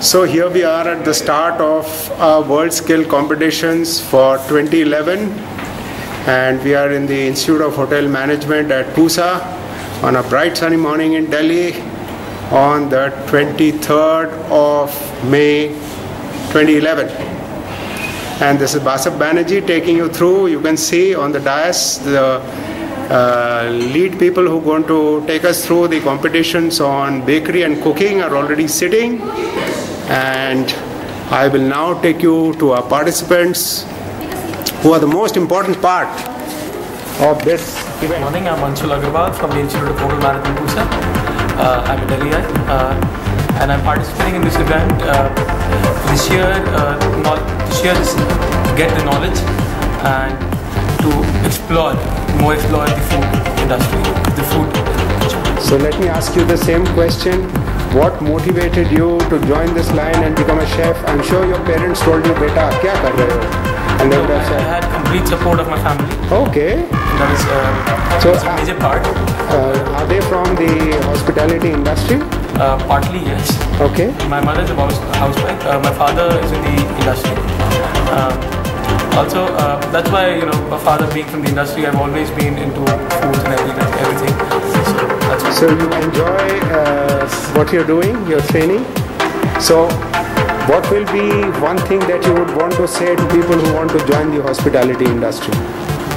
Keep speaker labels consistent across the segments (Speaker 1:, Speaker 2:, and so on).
Speaker 1: So here we are at the start of our World Skill Competitions for 2011 and we are in the Institute of Hotel Management at Pusa on a bright sunny morning in Delhi on the 23rd of May 2011 and this is Basab Banerjee taking you through. You can see on the dais the uh, lead people who are going to take us through the competitions on bakery and cooking are already sitting and I will now take you to our participants who are the most important part of this
Speaker 2: event. Good morning, I'm Anshul Agarwal from the Institute of Hotel Management Pusa. Uh, I'm a Delhiite uh, and I'm participating in this event uh, this year. Uh, this year is to get the knowledge and to explore, more explore the food industry, the food.
Speaker 1: So let me ask you the same question what motivated you to join this line and become a chef? I'm sure your parents told you, beta, kya kar rahe ho?
Speaker 2: And no, I had complete support of my family.
Speaker 1: Okay.
Speaker 2: That is, uh, so, a major part.
Speaker 1: Uh, are they from the hospitality industry?
Speaker 2: Uh, partly, yes.
Speaker 1: Okay.
Speaker 2: My mother is a housewife. Uh, my father is in the industry. Um, also, uh, that's why, you know, my father being from the industry, I've always been into food and everything. everything. So,
Speaker 1: so you enjoy uh, what you're doing, your training. So what will be one thing that you would want to say to people who want to join the hospitality industry?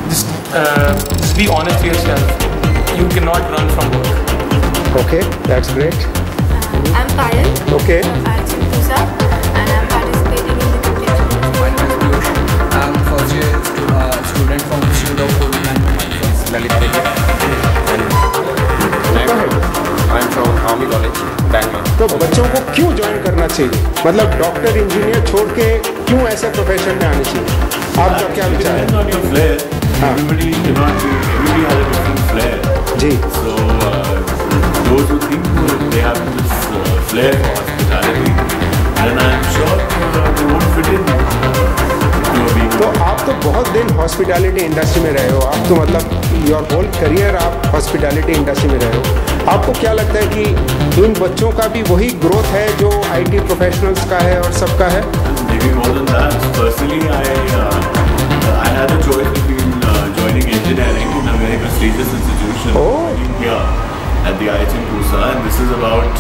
Speaker 2: Just, uh, just be honest with yourself. You cannot run from work.
Speaker 1: Okay, that's great.
Speaker 3: I'm Payal.
Speaker 1: Okay.
Speaker 4: Army college Bangalore
Speaker 1: तो बच्चों को क्यों join करना चाहिए? मतलब doctor engineer छोड़ के क्यों ऐसे प्रोफेशन में आने चाहिए? आपका क्या विचार है? जी।
Speaker 5: So uh, uh, uh,
Speaker 1: तो आप तो बहुत दिन हॉस्पिटैलिटी इंडस्ट्री में रहे हो। आप तो मतलब योर होल करियर आप हॉस्पिटैलिटी इंडस्ट्री में रहे हो। आपको क्या लगता है कि इन बच्चों का भी वही ग्रोथ है जो आईटी प्रोफेशनल्स का है और सबका है
Speaker 5: at the IHM Pusa and this is about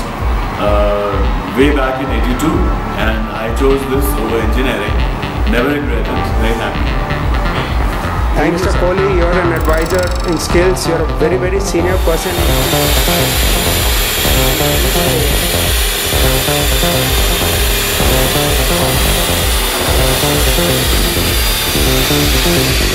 Speaker 5: uh, way back in 82 and I chose this over engineering Never regret it. Very happy.
Speaker 1: Thanks, Mr. Kohli. You're an advisor in skills. You're a very, very senior person.
Speaker 6: Find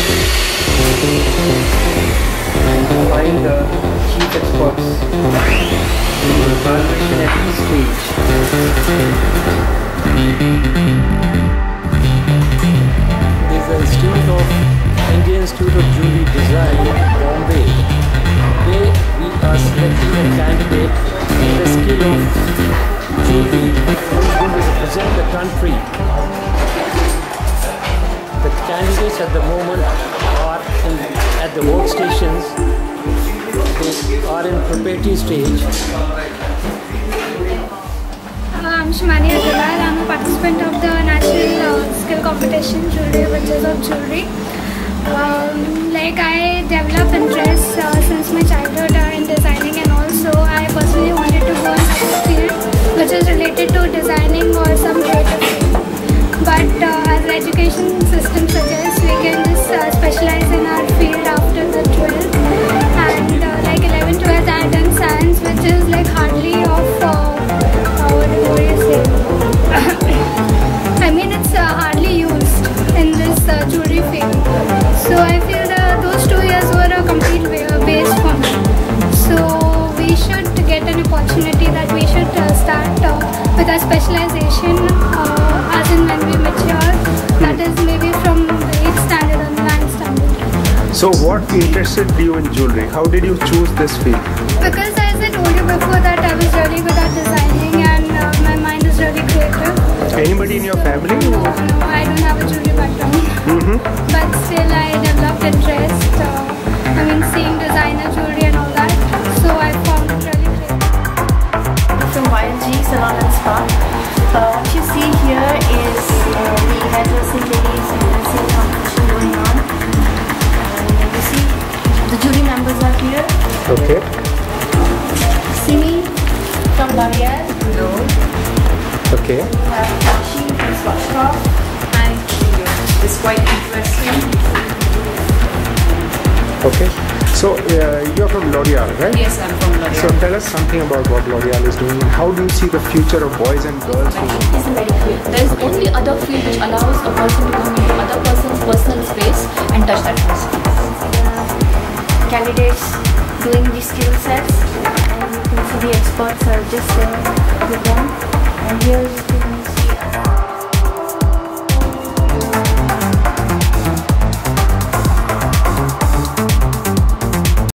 Speaker 6: represent the country. The candidates at the moment are in, at the workstations. They are in preparatory stage.
Speaker 7: I'm Shimani Agarwal. I'm a participant of the National uh, Skill Competition Jewelry Adventures of Jewelry. Um, like I developed interest uh, since my childhood uh, in designing and also I personally wanted to go in field which is related to designing or some So
Speaker 1: what interested you in jewelry? How did you choose this field?
Speaker 7: Because as I told you before that I was really good at designing and uh, my mind is really creative.
Speaker 1: Anybody in your family?
Speaker 7: No, no, I don't have a jewelry background. Mm -hmm. But still I developed interest. Uh, I mean seeing designer jewelry
Speaker 3: are here.
Speaker 1: Okay.
Speaker 3: Simi from L'Oreal. Hello.
Speaker 1: Okay.
Speaker 3: We have Takshi from Swatchcraft. Hi. It's quite interesting.
Speaker 1: Okay. So uh, you're from L'Oreal, right?
Speaker 3: Yes, I'm from L'Oreal.
Speaker 1: So tell us something about what L'Oreal is doing and how do you see the future of boys and girls who
Speaker 3: It's very clear. There is only other field which allows a person to come into other person's personal space and touch that person. Candidates doing the skill sets. And you can see the experts are just uh, there with them and here you can